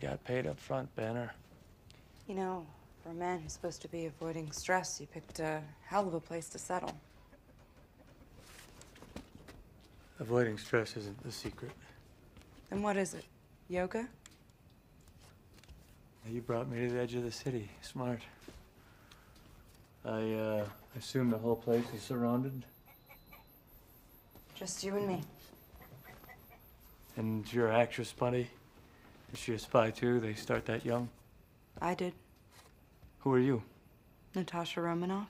got paid up front, Banner. You know, for a man who's supposed to be avoiding stress, you picked a hell of a place to settle. Avoiding stress isn't the secret. Then what is it? Yoga? You brought me to the edge of the city. Smart. I, uh, assume the whole place is surrounded. Just you and me. And your actress buddy? Is she a spy too? They start that young? I did. Who are you? Natasha Romanoff.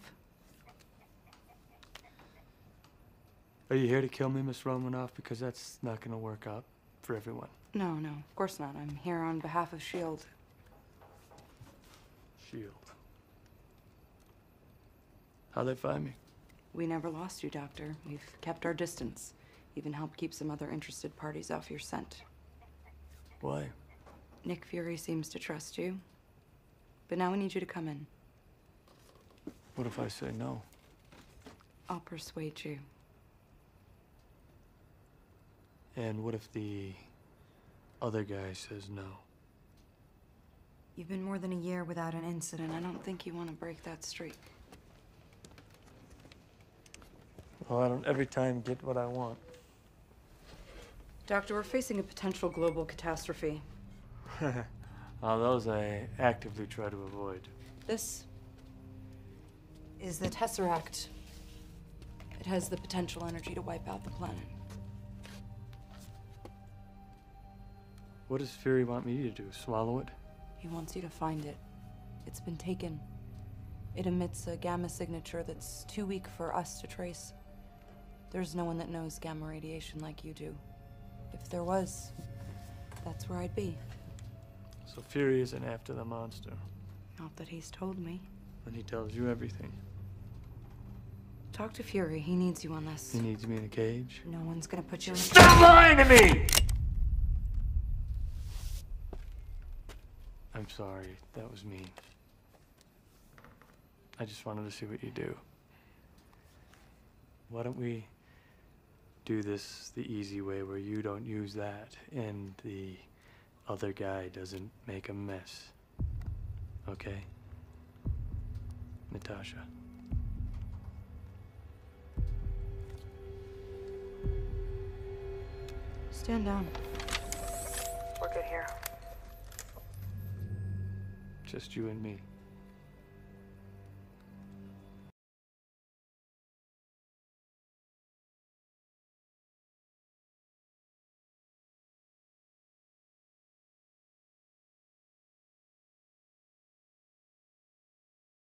Are you here to kill me, Miss Romanoff? Because that's not gonna work out for everyone. No, no, of course not. I'm here on behalf of S.H.I.E.L.D. Shield. How'd they find me? We never lost you, Doctor. We've kept our distance. Even helped keep some other interested parties off your scent. Why? Nick Fury seems to trust you. But now we need you to come in. What if I say no? I'll persuade you. And what if the other guy says no? You've been more than a year without an incident. I don't think you want to break that streak. Well, I don't every time get what I want. Doctor, we're facing a potential global catastrophe. All those I actively try to avoid. This is the Tesseract. It has the potential energy to wipe out the planet. What does Fury want me to do? Swallow it? He wants you to find it. It's been taken. It emits a gamma signature that's too weak for us to trace. There's no one that knows gamma radiation like you do. If there was, that's where I'd be. So Fury isn't after the monster. Not that he's told me. And he tells you everything. Talk to Fury. He needs you on this. He needs me in a cage. No one's gonna put you in. Stop lying to me! I'm sorry. That was mean. I just wanted to see what you do. Why don't we do this the easy way where you don't use that and the other guy doesn't make a mess? Okay? Natasha. Stand down. We're good here. Just you and me.